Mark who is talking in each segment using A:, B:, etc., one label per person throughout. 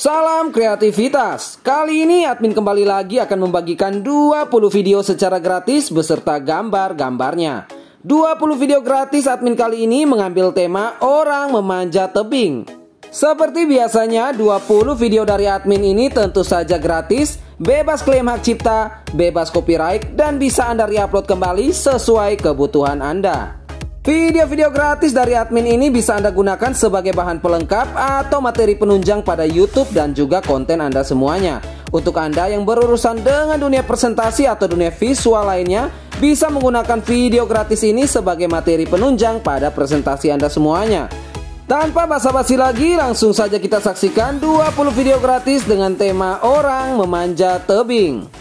A: Salam kreativitas. Kali ini admin kembali lagi akan membagikan 20 video secara gratis beserta gambar-gambarnya. 20 video gratis admin kali ini mengambil tema orang memanja tebing. Seperti biasanya 20 video dari admin ini tentu saja gratis, bebas klaim hak cipta, bebas copyright dan bisa Anda reupload kembali sesuai kebutuhan Anda. Video-video gratis dari admin ini bisa Anda gunakan sebagai bahan pelengkap atau materi penunjang pada YouTube dan juga konten Anda semuanya. Untuk Anda yang berurusan dengan dunia presentasi atau dunia visual lainnya, bisa menggunakan video gratis ini sebagai materi penunjang pada presentasi Anda semuanya. Tanpa basa-basi lagi, langsung saja kita saksikan 20 video gratis dengan tema orang memanja tebing.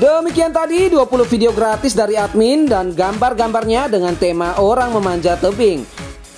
A: Demikian tadi 20 video gratis dari admin dan gambar-gambarnya dengan tema orang memanjat tebing.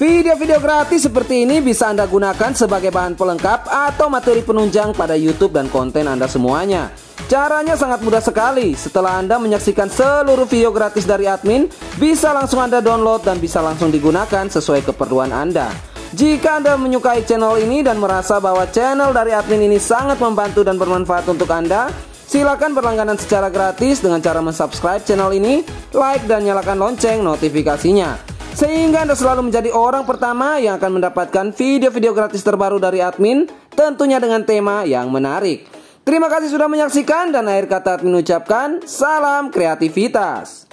A: Video-video gratis seperti ini bisa Anda gunakan sebagai bahan pelengkap atau materi penunjang pada YouTube dan konten Anda semuanya. Caranya sangat mudah sekali. Setelah Anda menyaksikan seluruh video gratis dari admin, bisa langsung Anda download dan bisa langsung digunakan sesuai keperluan Anda. Jika Anda menyukai channel ini dan merasa bahwa channel dari admin ini sangat membantu dan bermanfaat untuk Anda, silakan berlangganan secara gratis dengan cara mensubscribe channel ini, like dan nyalakan lonceng notifikasinya sehingga Anda selalu menjadi orang pertama yang akan mendapatkan video-video gratis terbaru dari admin, tentunya dengan tema yang menarik. Terima kasih sudah menyaksikan dan akhir kata admin ucapkan salam kreativitas.